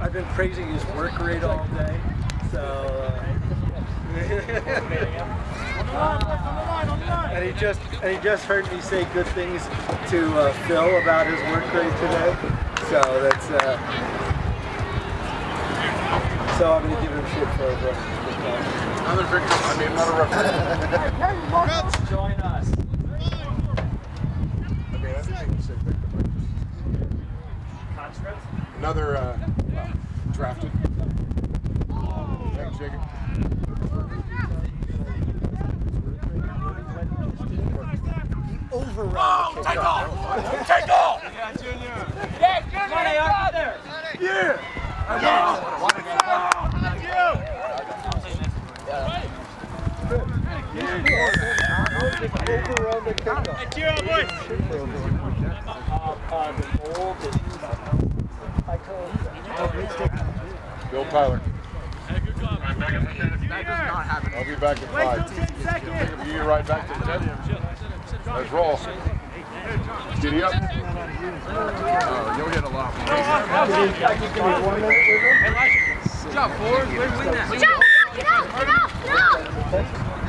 I've been praising his work rate all day, so. Uh, and he just and he just heard me say good things to uh, Phil about his work rate today, so that's. Uh, so I'm gonna give him shit for it. I'm a victim. I mean, not a referee. Join us. I think you said victim. Another uh, drafted. Thanks, Jacob. Overrun. Oh, take off! Take off! Overrun the kickoff. Bill Tyler. I'll be back at five. You right back to ten. Let's roll. Giddy up. Oh, you'll get a lot. Good job, Ford. Way win that. Get out! Get out! Get out!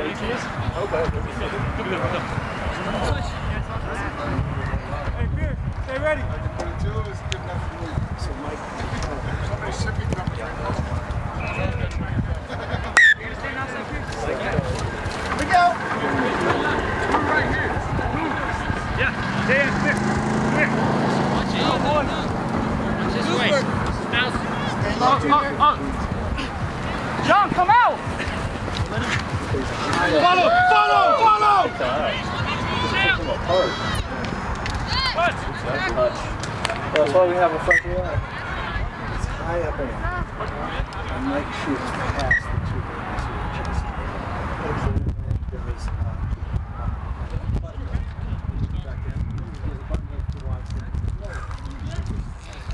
Hey Pierre, stay ready. Two is good enough for me. So Mike, somebody sipping company. This way. John, come out! Follow! Follow! Follow! That's why we have a front line. It's high up in And Mike shoots past the two guys who are chasing him. There was, uh, button back then. He has a button up to watch it.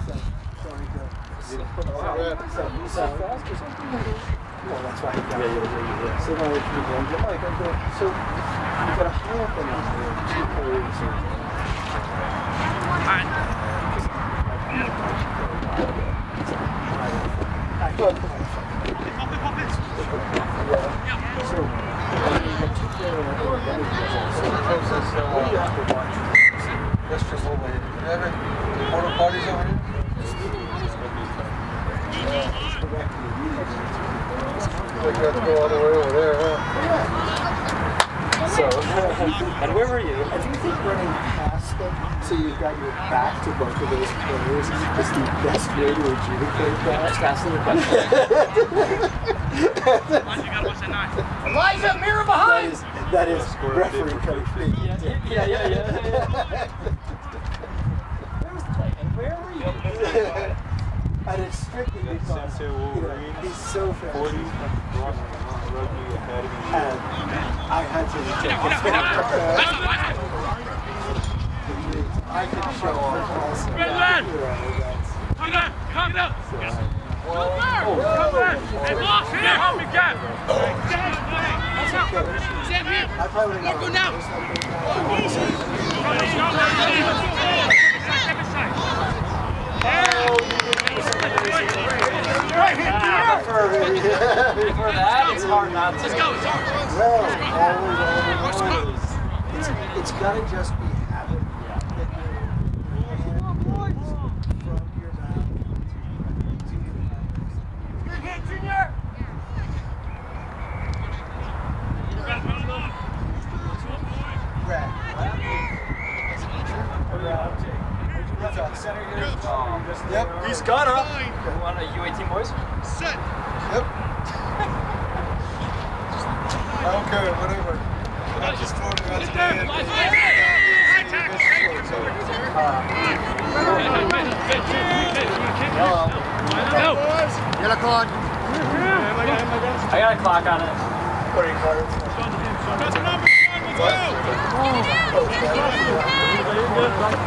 So, sorry, go. So, he's so fast or something? Well, that's why he got it. So now if you go, Mike, I'm going, so you got a high up in there, two players or Porta parties over here? We got to go all the way over there, huh? So, and where were you? I do think running past them, so you've got your back to both of those players, is the best way to adjudicate that. Just Asking the question. Elijah, mirror That behind! is, that is referee coach. Yeah, yeah, yeah. yeah. Where was the play? Where were you? and it's strictly because you know, he's so fast. And I had to take I can show off. Good lad. You know, Come on, come on. Come on. Hey, boss, here. Help me, Cap. Stand here. I probably Marco, would now. For that, it's hard not to. Let's go. It's ours. Well, always, always, always. It's, it's gotta just be habit. That you're from your mouth to your Junior. Brad. Center here. Yep, he's got up. You want a U18 boys? Set. Yep. I don't care, whatever. I just floated out to the end. Yellow card. I got a clock on it.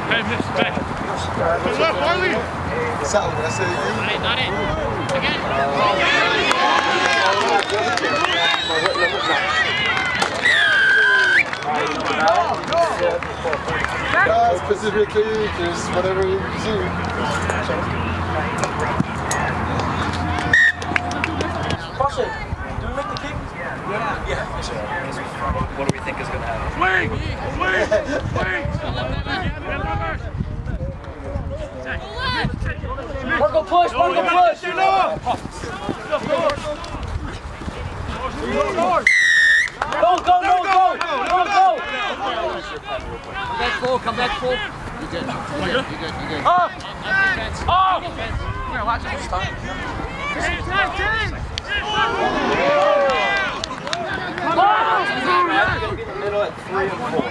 Hey, miss, back. What's up, Harley? Something, I said you. Hey, not it. Again. Uh, specifically, just whatever you see. Cross it. Do we make the kick? Yeah. Yeah. What do we think is going to happen? Swing! Swing! Swing! Marco push, Marco push! Go, go, go, go! Go, go! Come back full, come back full. You're good. you're good, you good, you good. Up! Oh! Here, watch it this time. Middle at three and four.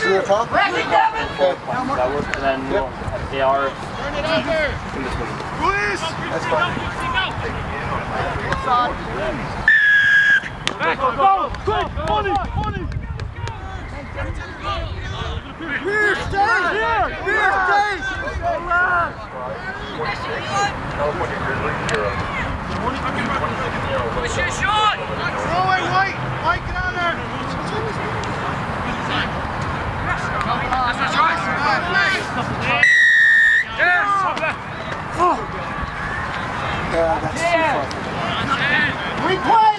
Three o'clock? Okay. That works, and then we'll have AR. That's fine. Back, go! Quick! Money! Money! Here, stay! Here! Here, stay! Push your shot! Throw away, White! White, get on there! That's right! Yes! Oh. Yeah, that's too far. Replay, go!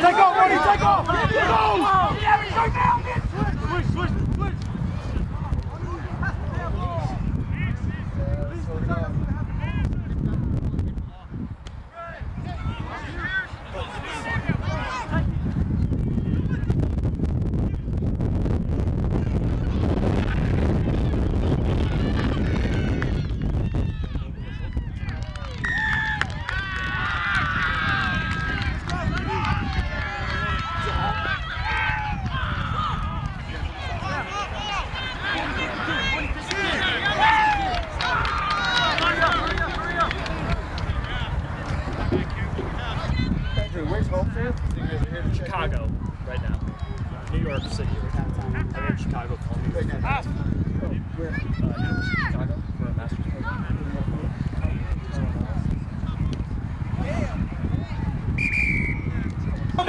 Take off, Money! Take off! Go! Switch, switch, switch! Andrew, where's home for you? Chicago right now. New York City right now. I'm in Chicago, Columbia. Where? Uh, University of Chicago for a master's program.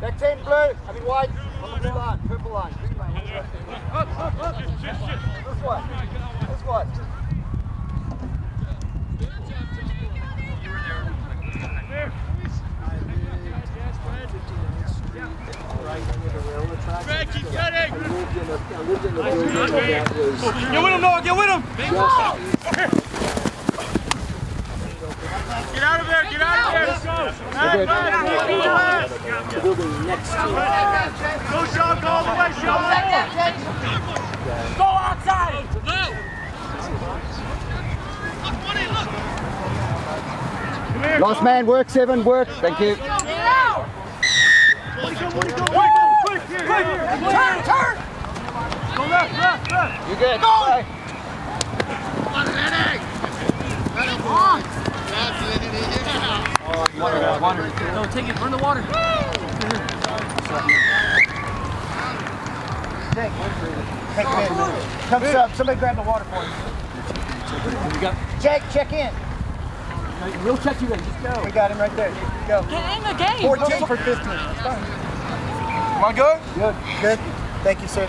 Back 10 blue, I mean white, on the blue line, purple line, green line. This one, this one. There. Fred, keep cutting. I lived in a, I lived in a building that was Get with him, Noah, get with him. Get out of there, get out of there. Go. Hey, man, the building next to it. Go, Sean, go all the way, Sean. Go outside! Last man, work seven, work. Thank you. Quick, quick, here, quick. Turn, turn. Go left, left, left. You good? Go! No, take it, run the water. Take it in. Comes up. Somebody grab the water for him. Jake, check in. We'll check you in. Just go. We got him right there. Go. Get in the game! 14 for 15. It's fine. Am I good? Good. Good. Thank you, sir.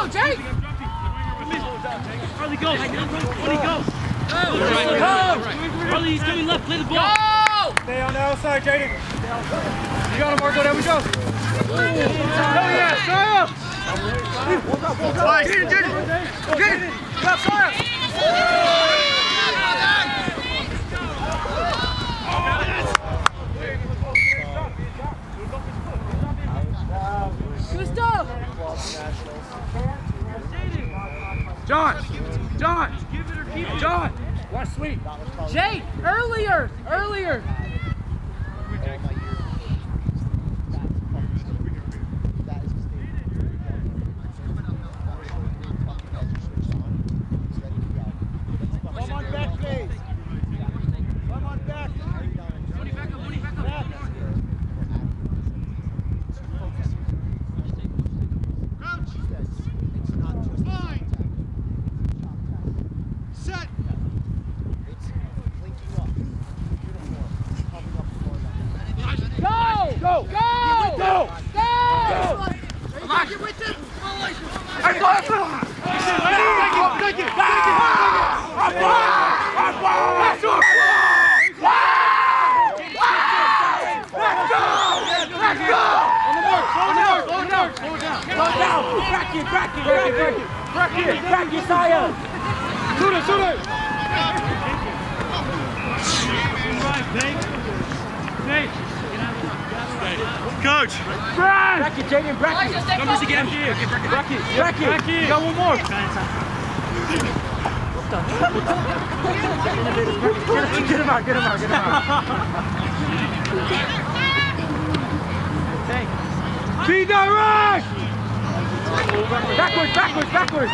go, Jake! Harley, go. Harley, go. Harley, he's coming left. Play the ball. Stay on the outside, Jaden. You got him, Marco. There we go. Oh, yeah. Stay up. Jaden, Jaden. Jaden. Left side. Gustav! John. John. John. Watch sweep. Jake, earlier, earlier. Come on back, please. Come on back. Go! Go! Go! Go! Go! Coach. Bracky, Jaden, Bracky. Numbers again. Bracky, Bracky. You got one more. Get him out, get him out, get him out. Be direct! Backwards, backwards, backwards!